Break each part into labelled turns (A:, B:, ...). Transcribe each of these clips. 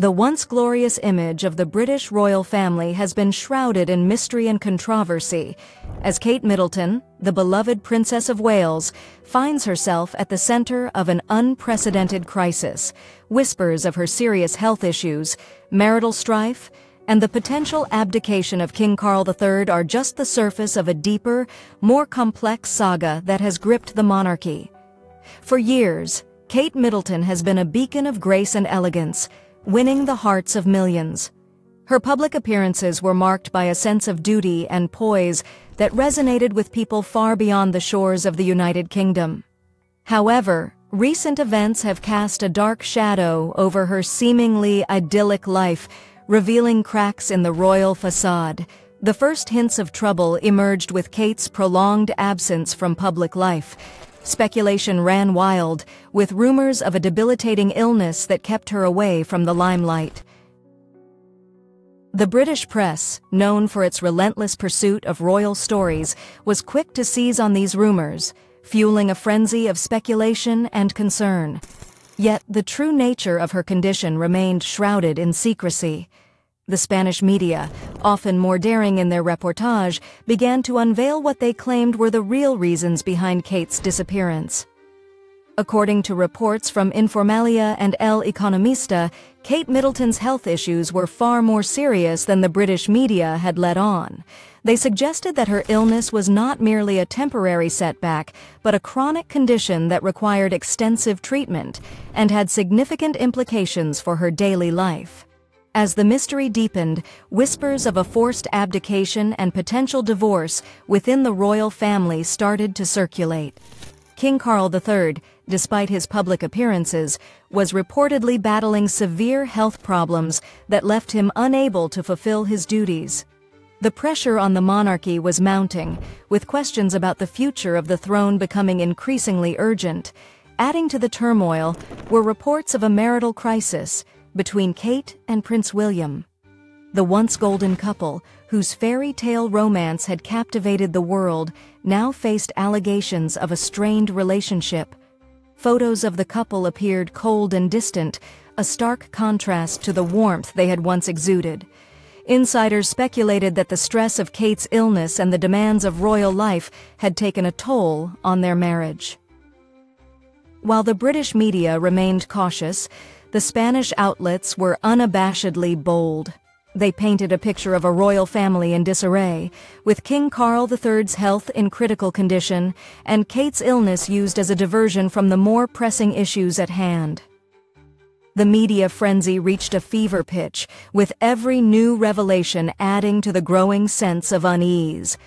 A: The once glorious image of the British royal family has been shrouded in mystery and controversy, as Kate Middleton, the beloved Princess of Wales, finds herself at the center of an unprecedented crisis, whispers of her serious health issues, marital strife, and the potential abdication of King Carl III are just the surface of a deeper, more complex saga that has gripped the monarchy. For years, Kate Middleton has been a beacon of grace and elegance, winning the hearts of millions. Her public appearances were marked by a sense of duty and poise that resonated with people far beyond the shores of the United Kingdom. However, recent events have cast a dark shadow over her seemingly idyllic life, revealing cracks in the royal facade. The first hints of trouble emerged with Kate's prolonged absence from public life, Speculation ran wild, with rumors of a debilitating illness that kept her away from the limelight. The British press, known for its relentless pursuit of royal stories, was quick to seize on these rumors, fueling a frenzy of speculation and concern. Yet the true nature of her condition remained shrouded in secrecy. The Spanish media, often more daring in their reportage, began to unveil what they claimed were the real reasons behind Kate's disappearance. According to reports from Informalia and El Economista, Kate Middleton's health issues were far more serious than the British media had let on. They suggested that her illness was not merely a temporary setback, but a chronic condition that required extensive treatment and had significant implications for her daily life. As the mystery deepened, whispers of a forced abdication and potential divorce within the royal family started to circulate. King Carl III, despite his public appearances, was reportedly battling severe health problems that left him unable to fulfill his duties. The pressure on the monarchy was mounting, with questions about the future of the throne becoming increasingly urgent. Adding to the turmoil were reports of a marital crisis, between Kate and Prince William. The once golden couple, whose fairy tale romance had captivated the world, now faced allegations of a strained relationship. Photos of the couple appeared cold and distant, a stark contrast to the warmth they had once exuded. Insiders speculated that the stress of Kate's illness and the demands of royal life had taken a toll on their marriage. While the British media remained cautious, the Spanish outlets were unabashedly bold. They painted a picture of a royal family in disarray, with King Carl III's health in critical condition and Kate's illness used as a diversion from the more pressing issues at hand. The media frenzy reached a fever pitch, with every new revelation adding to the growing sense of unease.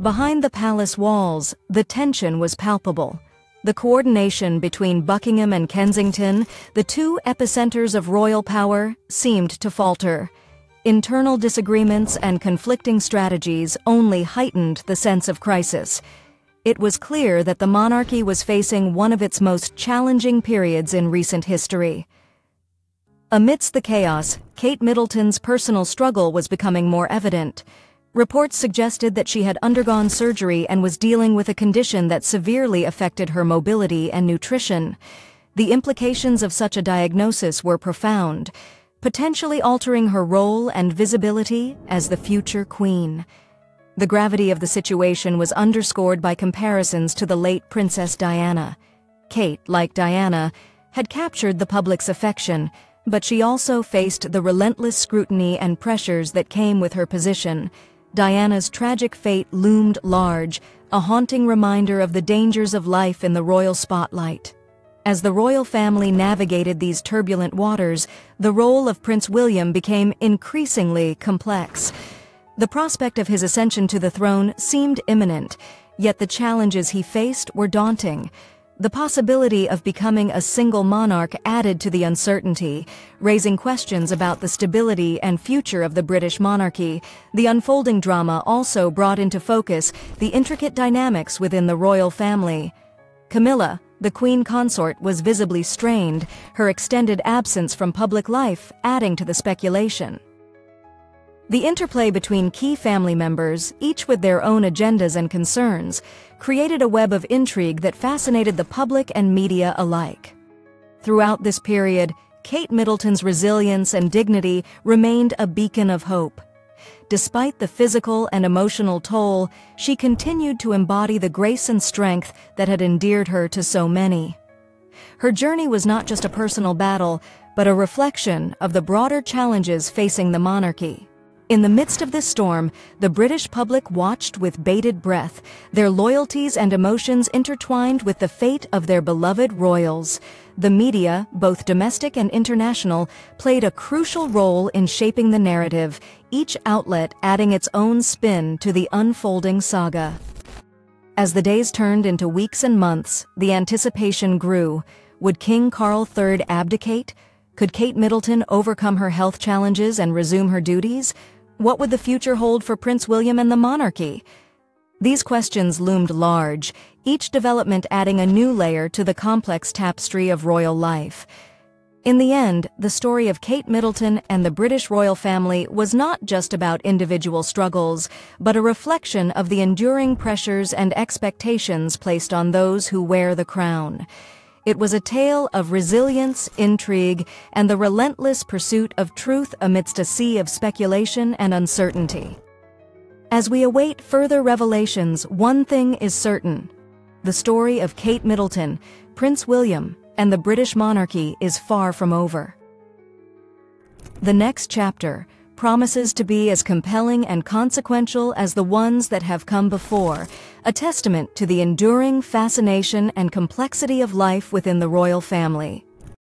A: Behind the palace walls, the tension was palpable. The coordination between Buckingham and Kensington, the two epicenters of royal power, seemed to falter. Internal disagreements and conflicting strategies only heightened the sense of crisis. It was clear that the monarchy was facing one of its most challenging periods in recent history. Amidst the chaos, Kate Middleton's personal struggle was becoming more evident. Reports suggested that she had undergone surgery and was dealing with a condition that severely affected her mobility and nutrition. The implications of such a diagnosis were profound, potentially altering her role and visibility as the future queen. The gravity of the situation was underscored by comparisons to the late Princess Diana. Kate, like Diana, had captured the public's affection, but she also faced the relentless scrutiny and pressures that came with her position. Diana's tragic fate loomed large, a haunting reminder of the dangers of life in the royal spotlight. As the royal family navigated these turbulent waters, the role of Prince William became increasingly complex. The prospect of his ascension to the throne seemed imminent, yet the challenges he faced were daunting. The possibility of becoming a single monarch added to the uncertainty, raising questions about the stability and future of the British monarchy. The unfolding drama also brought into focus the intricate dynamics within the royal family. Camilla, the queen consort, was visibly strained, her extended absence from public life adding to the speculation. The interplay between key family members, each with their own agendas and concerns, created a web of intrigue that fascinated the public and media alike. Throughout this period, Kate Middleton's resilience and dignity remained a beacon of hope. Despite the physical and emotional toll, she continued to embody the grace and strength that had endeared her to so many. Her journey was not just a personal battle, but a reflection of the broader challenges facing the monarchy. In the midst of this storm, the British public watched with bated breath, their loyalties and emotions intertwined with the fate of their beloved royals. The media, both domestic and international, played a crucial role in shaping the narrative, each outlet adding its own spin to the unfolding saga. As the days turned into weeks and months, the anticipation grew. Would King Carl III abdicate? Could Kate Middleton overcome her health challenges and resume her duties? What would the future hold for Prince William and the monarchy? These questions loomed large, each development adding a new layer to the complex tapestry of royal life. In the end, the story of Kate Middleton and the British royal family was not just about individual struggles, but a reflection of the enduring pressures and expectations placed on those who wear the crown. It was a tale of resilience, intrigue, and the relentless pursuit of truth amidst a sea of speculation and uncertainty. As we await further revelations, one thing is certain. The story of Kate Middleton, Prince William, and the British monarchy is far from over. The next chapter, promises to be as compelling and consequential as the ones that have come before, a testament to the enduring fascination and complexity of life within the royal family.